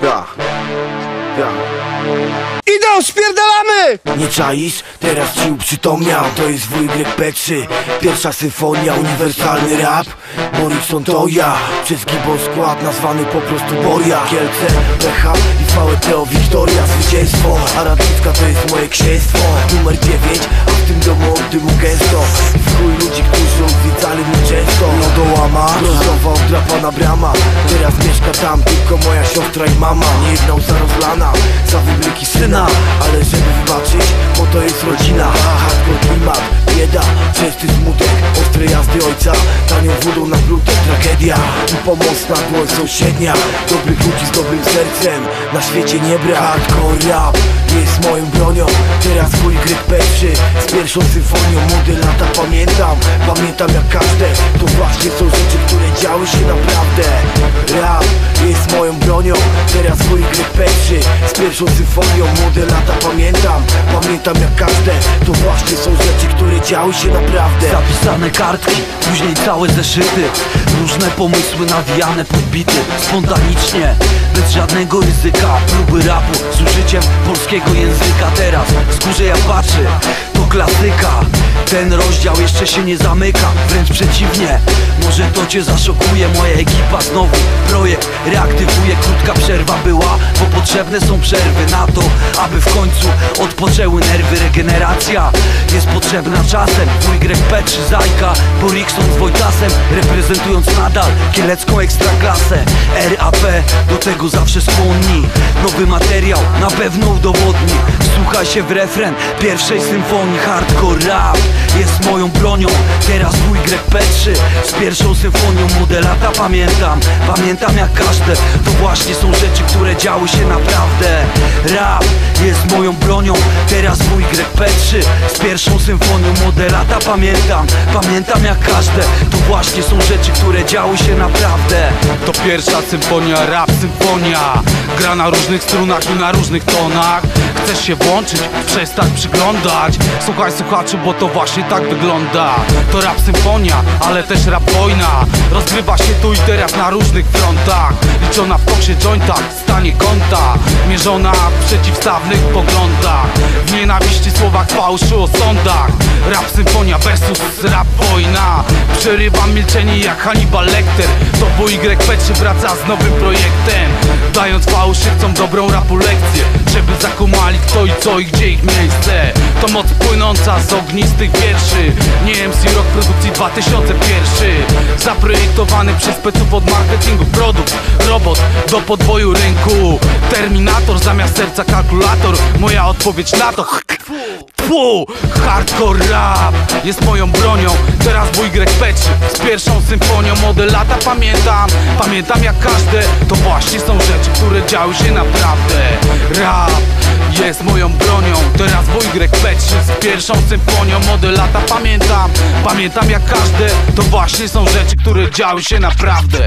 Ja, ja. Idą, spierdalamy! Nie czaisz? Teraz ci uprzytomniał To jest WY Petrzy. Pierwsza symfonia, uniwersalny rap. Morrison to ja. Przez Gibbon skład nazwany po prostu Boria. Kielce, Becha i VTO Wiktoria Zwycięstwo, a to jest moje księstwo. Numer 9, a w tym domu dymu gęsto. Chuj ludzi, którzy odwiedzali mnie często. Lodołama, rozowa odrapana brama i mama Nie jedna łza rozlana za wybryki syna Ale żeby wybaczyć, bo to jest rodzina. Hardcore klimat, bieda, częsty smutek. Ostre jazdy ojca, tanią wodą na brudek Tragedia i pomocna dłoń sąsiednia. Dobrych ludzi z dobrym sercem, na świecie nie brak. Hardcore rap jest moją bronią. Teraz wuj gryk pierwszy z pierwszą symfonią. Młode lata pamiętam, pamiętam jak każde. To właśnie są rzeczy, które działy się naprawdę pierwszą symfonią Młode lata pamiętam, pamiętam jak każde To właśnie są rzeczy, które działy się naprawdę. Zapisane kartki, później całe zeszyty. Różne pomysły nawijane pod bity Spontanicznie, bez żadnego ryzyka Próby rapu z użyciem polskiego języka. Teraz z górze ja patrzę, to klasyka. Ten rozdział jeszcze się nie zamyka Wręcz przeciwnie, może to cię zaszokuje Moja ekipa znowu projekt reaktywuje. Krótka przerwa była, bo potrzebne są przerwy na to Aby w końcu odpoczęły nerwy. Regeneracja jest potrzebna czasem. Greg Petrzy, Zajka, Borikson z Wojtasem Reprezentując nadal kielecką ekstraklasę. RAP do tego zawsze skłonni. Nowy materiał na pewno udowodni. Słuchaj się w refren pierwszej symfonii Hardcore rap. Jest moją bronią. Teraz mój Greg Petrzy z pierwszą symfonią Młode lata pamiętam. Pamiętam jak każde To właśnie są rzeczy, które działy się naprawdę. Rap jest moją bronią. Teraz mój Greg Petrzy z pierwszą symfonią Młode lata pamiętam. Pamiętam jak każde To właśnie są rzeczy, które działy się naprawdę. To pierwsza symfonia, rap symfonia. Gra na różnych strunach i na różnych tonach. Chcesz się włączyć, przestać przyglądać. Słuchaj słuchaczu, bo to właśnie tak wygląda To rap symfonia, ale też rap wojna. Rozgrywa się tu i teraz na różnych frontach. Liczona w koksie stanie konta. Mierzona w przeciwstawnych poglądach. W nienawiści słowach fałszu o sądach Rap symfonia versus rap wojna. Przerywam milczenie jak Hannibal Lecter. To Y Petrzy wraca z nowym projektem. Dając fałszywcom dobrą rapu lekcję. Żeby zakumali kto i co i gdzie ich miejsce. To moc płynąca z ognistych wierszy. Nie MC Rock produkcji 2001 Zaprojektowany przez speców od marketingu produkt. Robot do podwoju rynku. Terminator zamiast serca kalkulator. Moja odpowiedź na to Hardcore rap jest moją bronią. Teraz mój Greg Petrzy z pierwszą symfonią. Młode lata pamiętam, pamiętam jak każde To właśnie są rzeczy, które działy się naprawdę. Rap jest moją bronią. Teraz Greg Petrzy z pierwszą symfonią. Młode lata pamiętam, pamiętam jak każde To właśnie są rzeczy, które działy się naprawdę